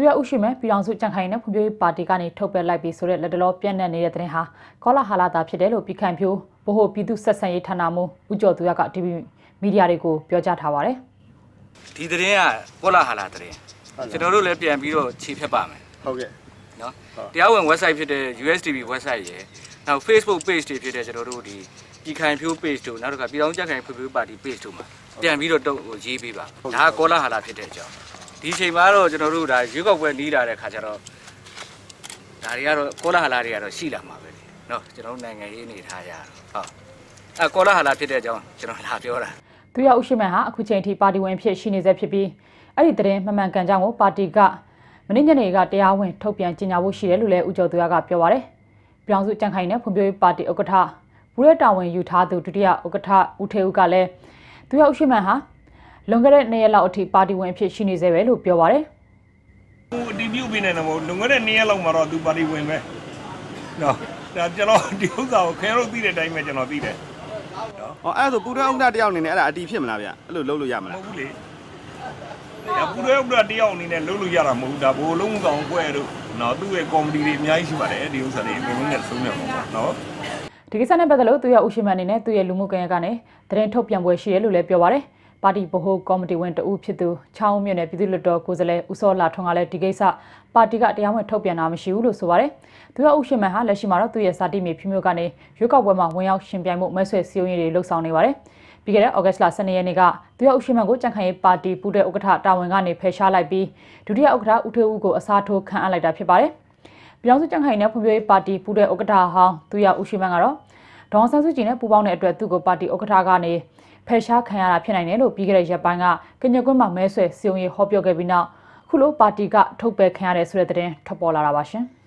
သူရဥရှိမဲ့ပြည်အောင်စုကြံခိုင်နဲ့ဖွံ့ဖြိုးရေးပါတီကနေထုတ်ပယ်လိုက်ပြီးဆိုတဲ့လက်တလောပြန့်နှံ့နေတဲ့တဲ့ဟာကောလာဟာလာတာဖြစ်တယ်လို့ပြည်ခိုင်ဖြိုးဗဟိုပြည်သူဆက်ဆံရေးဌာနမှဦးကျော်သူရက TV မီဒီယာတွေကိုပြောကြားထားပါတယ်ဒီသတင်းကကောလာဟာလာသတင်းကျွန်တော်တို့လည်းပြန်ပြီးတော့ခြေဖြတ်ပါမယ်ဟုတ်ကဲ့နော်တရားဝင် website ဖြစ်တဲ့ USDB website ရယ်နောက် Facebook page တွေဖြစ်တဲ့ကျွန်တော်တို့ဒီပြည်ခိုင်ဖြိုး page တို့နောက်တစ်ခါပြည်တော်ကြံခိုင်ဖွံ့ဖြိုးရေးပါတီ page တို့မှာပြန်ပြီးတော့တုတ်ရေးပေးပါဒါကကောလာဟာလာဖြစ်တဲ့အကြောင်း ဒီချိန်မှာတော့ကျွန်တော်တို့ဒါရွေးကောက်ပွဲနီးလာတဲ့ခါကျတော့ဒါတွေကတော့ကောလာဟာလာတွေကတော့ရှိလာမှာပဲလေနော်ကျွန်တော်တို့နိုင်ငံရေးအနေထားကြတော့ဟုတ်အဲကောလာဟာလာဖြစ်တဲ့အကြောင်းကျွန်တော်လာပြောတာသူရဥရှိမဲ့ဟာအခုချိန်ထိပါတီဝင်ဖြစ်ရှိနေစေဖြစ်ပြီးအဲ့ဒီတဲ့မှန်မှန်ကန်ကြောင်းကိုပါတီကမနေ့ညနေကတရားဝင်ထုတ်ပြန်ကြေညာဖို့ရှိတယ်လို့လည်းဦးကျော်သူရကပြောပါတယ်ပြောင်စုကြံခိုင်နဲ့ဖွံ့ဖြိုးရေးပါတီဥက္ကဋ္ဌဘူးရဲတာဝန်ယူထားသူဒုတိယဥက္ကဋ္ဌဦးထေဦးကလည်းသူရဥရှိမဲ့ဟာ လွန်ခဲ့တဲ့နှစ်ရက်လောက်အထိပါတီဝင်ဖြစ်ရှိနေစေပဲလို့ပြောပါတယ်ဟိုအတီးပြုတ်ပေးနေတယ်မဟုတ်လွန်ခဲ့တဲ့နေ့ရက်လောက်မှာတော့သူပါတီဝင်ပဲနော်ဒါကျွန်တော်ဒီဥစ္စာကိုခင်ဗျားတို့သိတဲ့အတိုင်းပဲကျွန်တော်သိတယ်ဟောအဲ့ဒါဆိုပူထွန်းဥက္ကဋ္ဌတယောက်အနေနဲ့အဲ့ဒါအတီးဖြစ်မလားဗျအဲ့လိုလုပ်လို့ရမမလားဟုတ်ဘူးလေရပူရဲဥပဒေတယောက်အနေနဲ့လုပ်လို့ရတာမဟုတ်ဘူးဒါဘိုလ်လုံးကောင်ကွဲတို့နော်သူ့ရဲ့ကော်မတီတွေအများကြီးရှိပါတယ်ဒီဥစ္စာတွေအကုန်လုံးနဲ့ဆုံးမြတ်ပါပါနော်ဒီကိစ္စနဲ့ပတ်သက်လို့သူရဥရှိမန်အနေနဲ့သူရဲ့လူမှုကွန်ရက်ကနေသတင်းထုတ်ပြန်ပွဲရှိတယ်လို့လည်းပြောပါတယ်။ ပါတီဗဟိုကော်မတီဝင်တဦးဖြစ်သူချောင်းမြင့်နယ်ပြည်သူ့လွှတ်တော်ကိုယ်စားလှယ်ဦးစောလာထွန်းကလည်းဒီကိစ္စပါတီကတရားဝင်ထုတ်ပြန်တာမရှိဘူးလို့ဆိုပါတယ်။သူရဥရှိမန်ဟာလက်ရှိမှာတော့သူရဲ့စာတိမြေဖြူမျိုးကနေရွေးကောက်ပွဲမှာဝင်ရောက်ရှင်ပြိုင်မှုမဲဆွယ်စည်းရုံးရေးတွေလှုပ်ဆောင်နေပါတယ်။ပြီးခဲ့တဲ့ဩဂတ်စ်လ12ရက်နေ့ကသူရဥရှိမန်ကိုကြံ့ခိုင်ရေးပါတီပူးတဲ့ဥက္ကဋ္ဌတာဝန်ကနေဖယ်ရှားလိုက်ပြီးဒုတိယဥက္ကဋ္ဌဦးထေဦးကိုအစားထိုးခန့်အပ်လိုက်တာဖြစ်ပါတယ်။ပြောင်းစုကြံ့ခိုင်နဲ့ဖွံ့ဖြိုးရေးပါတီပူးတဲ့ဥက္ကဋ္ဌဟောင်းသူရဥရှိမန်ကတော့ ဒေါန်ဆန်းစုကြည်နဲ့ပူးပေါင်းတဲ့အတွက်သူ့ကိုပါတီဥက္ကဋ္ဌကနေဖယ်ရှားခံရတာဖြစ်နိုင်တယ်လို့ပြီးခဲ့တဲ့ရက်ပိုင်းကကညကွန်းမှာမဲဆွယ်စီုံရေးဟောပြောခဲ့ပြီးနောက်ခုလိုပါတီကထုတ်ပယ်ခံရတဲ့ဆိုတဲ့သတင်းထွက်ပေါ်လာတာပါရှင်။